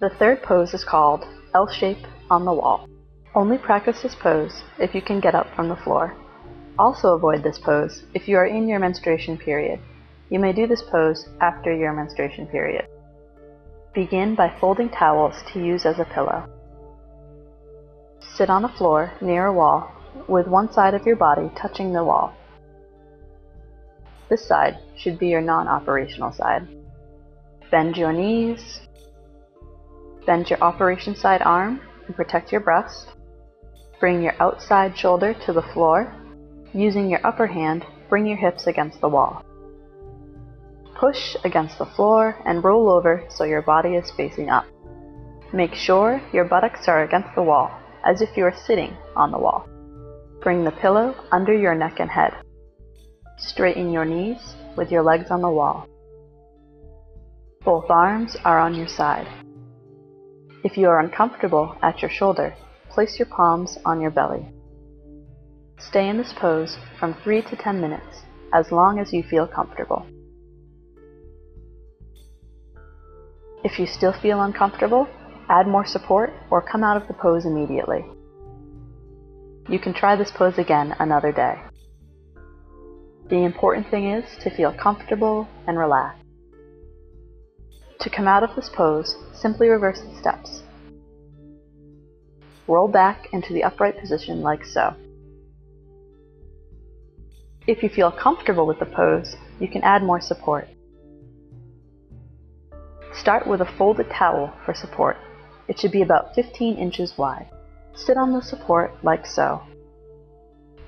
The third pose is called L shape on the wall. Only practice this pose if you can get up from the floor. Also avoid this pose if you are in your menstruation period. You may do this pose after your menstruation period. Begin by folding towels to use as a pillow. Sit on the floor near a wall with one side of your body touching the wall. This side should be your non-operational side. Bend your knees. Bend your operation side arm and protect your breast. Bring your outside shoulder to the floor. Using your upper hand, bring your hips against the wall. Push against the floor and roll over so your body is facing up. Make sure your buttocks are against the wall, as if you are sitting on the wall. Bring the pillow under your neck and head. Straighten your knees with your legs on the wall. Both arms are on your side. If you are uncomfortable at your shoulder, place your palms on your belly. Stay in this pose from 3 to 10 minutes, as long as you feel comfortable. If you still feel uncomfortable, add more support or come out of the pose immediately. You can try this pose again another day. The important thing is to feel comfortable and relaxed. To come out of this pose, simply reverse the steps. Roll back into the upright position like so. If you feel comfortable with the pose, you can add more support. Start with a folded towel for support. It should be about 15 inches wide. Sit on the support like so.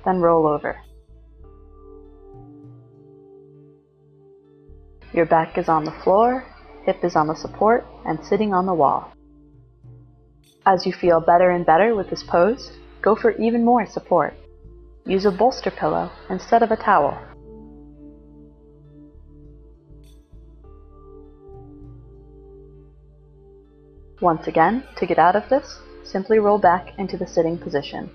Then roll over. Your back is on the floor, hip is on the support, and sitting on the wall. As you feel better and better with this pose, go for even more support. Use a bolster pillow instead of a towel. Once again, to get out of this, simply roll back into the sitting position.